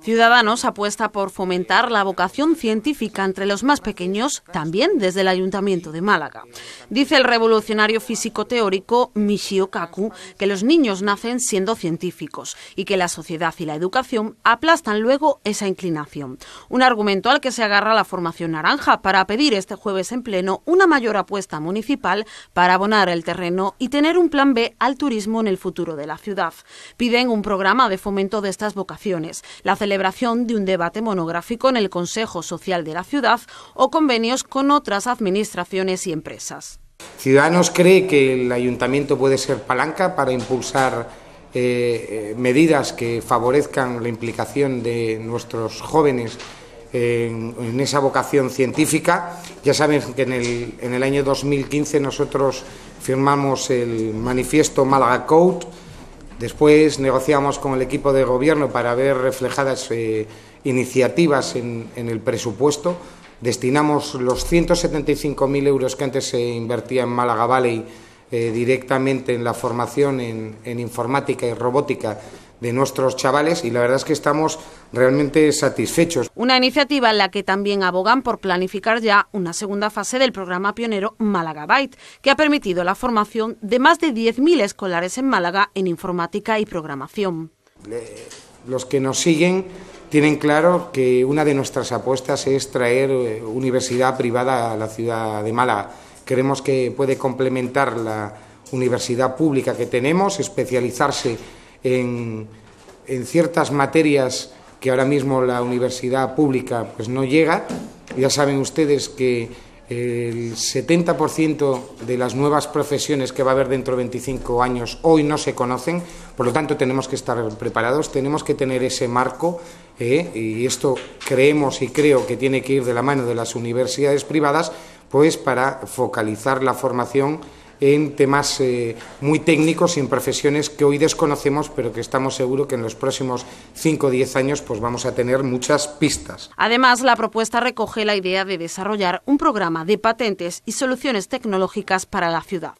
Ciudadanos apuesta por fomentar la vocación científica entre los más pequeños, también desde el Ayuntamiento de Málaga. Dice el revolucionario físico teórico Michio Kaku que los niños nacen siendo científicos y que la sociedad y la educación aplastan luego esa inclinación. Un argumento al que se agarra la formación naranja para pedir este jueves en pleno una mayor apuesta municipal para abonar el terreno y tener un plan B al turismo en el futuro de la ciudad. Piden un programa de fomento de estas vocaciones, la celebración de un debate monográfico en el Consejo Social de la ciudad o convenios con otras administraciones y empresas. Ciudadanos cree que el ayuntamiento puede ser palanca para impulsar eh, eh, medidas que favorezcan la implicación de nuestros jóvenes en, esa vocación científica. Ya saben que en el, en el año 2015 nosotros firmamos el manifiesto Málaga Code, Después negociamos con el equipo de gobierno para ver reflejadas eh, iniciativas en, el presupuesto. Destinamos los 175.000 euros que antes se invertía en Málaga Valley eh, directamente en la formación en informática y robótica de nuestros chavales y la verdad es que estamos realmente satisfechos. Una iniciativa en la que también abogan por planificar ya una segunda fase del programa pionero Málaga Byte, que ha permitido la formación de más de 10.000 escolares en Málaga en informática y programación. Los que nos siguen tienen claro que una de nuestras apuestas es traer eh, universidad privada a la ciudad de Málaga. Creemos que puede complementar la universidad pública que tenemos, especializarse en, ciertas materias que ahora mismo la universidad pública pues no llega. Ya saben ustedes que el 70% de las nuevas profesiones que va a haber dentro de 25 años hoy no se conocen, por lo tanto tenemos que estar preparados, tenemos que tener ese marco eh, y esto creemos y creo que tiene que ir de la mano de las universidades privadas, pues para focalizar la formación en temas eh, muy técnicos y en profesiones que hoy desconocemos, pero que estamos seguros que en los próximos 5 o 10 años pues vamos a tener muchas pistas. Además, la propuesta recoge la idea de desarrollar un programa de patentes y soluciones tecnológicas para la ciudad.